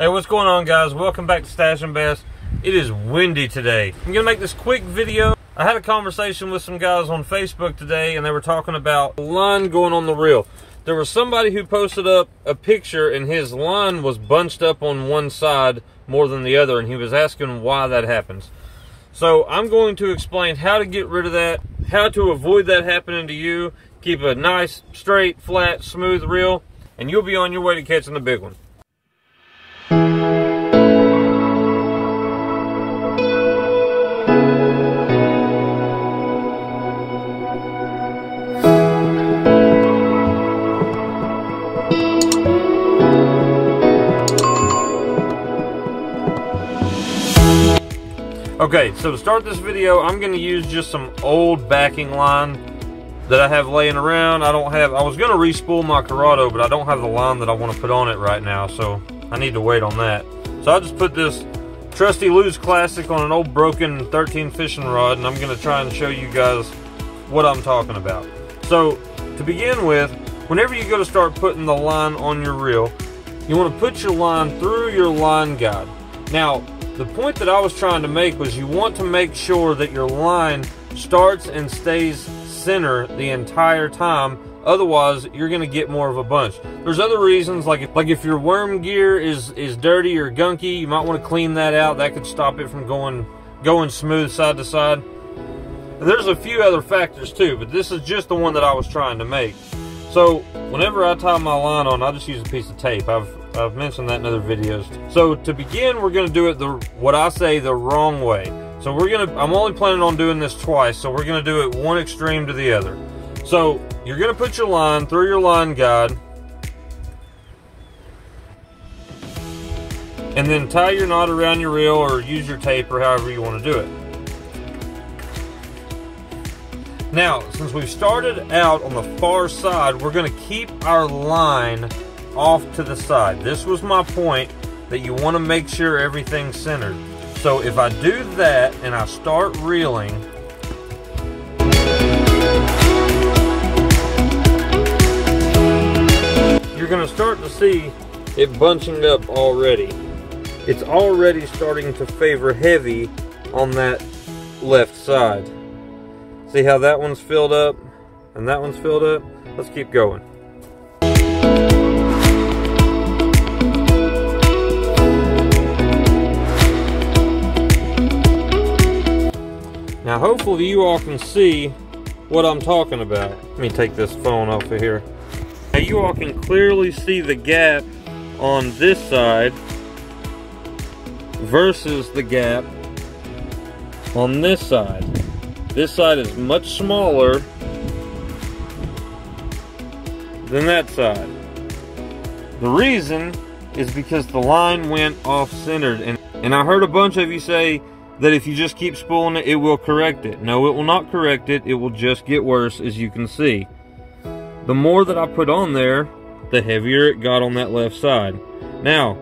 Hey, what's going on guys? Welcome back to Stache 'N' Bass. It is windy today. I'm gonna make this quick video. I had a conversation with some guys on Facebook today and they were talking about line going on the reel. There was somebody who posted up a picture and his line was bunched up on one side more than the other and he was asking why that happens. So I'm going to explain how to get rid of that, how to avoid that happening to you, keep a nice, straight, flat, smooth reel, and you'll be on your way to catching the big one. Okay, so to start this video, I'm going to use just some old backing line that I have laying around. I don't have, I was going to respool my Curado, but I don't have the line that I want to put on it right now, so I need to wait on that. So I just put this trusty Lew's Classic on an old broken 13 fishing rod, and I'm going to try and show you guys what I'm talking about. So to begin with, whenever you go to start putting the line on your reel, you want to put your line through your line guide. Now, the point that I was trying to make was you want to make sure that your line starts and stays center the entire time. Otherwise, you're going to get more of a bunch. There's other reasons, like if, like if your worm gear is is dirty or gunky, you might want to clean that out. That could stop it from going going smooth side to side. And there's a few other factors too, but this is just the one that I was trying to make. So whenever I tie my line on, I just use a piece of tape. I've I've mentioned that in other videos. So to begin, we're gonna do it the what I say the wrong way. So we're gonna, I'm only planning on doing this twice, so we're gonna do it one extreme to the other. So you're gonna put your line through your line guide, and then tie your knot around your reel or use your tape or however you wanna do it. Now, since we've started out on the far side, we're gonna keep our line off to the side. This was my point that you want to make sure everything's centered. So if I do that and I start reeling, you're to start to see it bunching up already. It's already starting to favor heavy on that left side. See how that one's filled up and that one's filled up? Let's keep going. Now hopefully you all can see what I'm talking about. Let me take this phone off of here. Now you all can clearly see the gap on this side versus the gap on this side. This side is much smaller than that side. The reason is because the line went off-centered and, and I heard a bunch of you say that if you just keep spooling it, it will correct it. No, it will not correct it. It will just get worse, as you can see. The more that I put on there, the heavier it got on that left side. Now,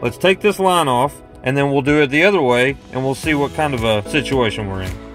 let's take this line off, and then we'll do it the other way, and we'll see what kind of a situation we're in.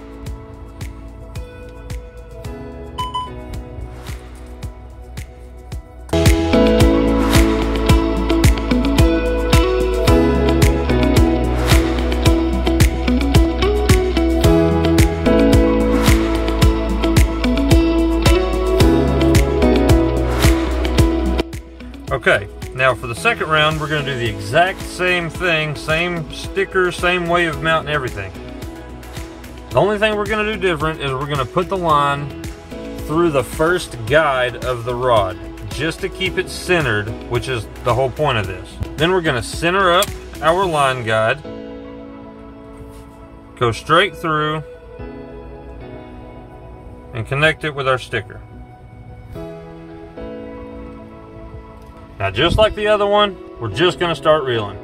Okay, now for the second round, we're gonna do the exact same thing, same sticker, same way of mounting everything. The only thing we're gonna do different is we're gonna put the line through the first guide of the rod, just to keep it centered, which is the whole point of this. Then we're gonna center up our line guide, go straight through, and connect it with our sticker. Now just like the other one, we're just gonna start reeling.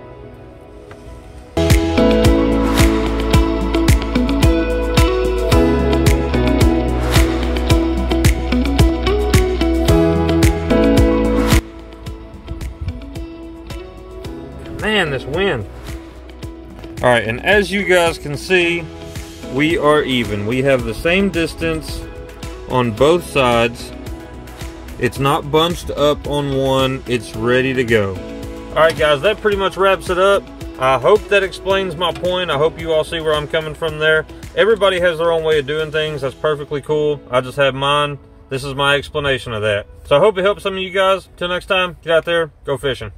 Man, this wind. All right, and as you guys can see, we are even. We have the same distance on both sides it's not bunched up on one, it's ready to go. All right, guys, that pretty much wraps it up. I hope that explains my point. I hope you all see where I'm coming from there. Everybody has their own way of doing things. That's perfectly cool. I just have mine. This is my explanation of that. So I hope it helps some of you guys. Till next time, get out there, go fishing.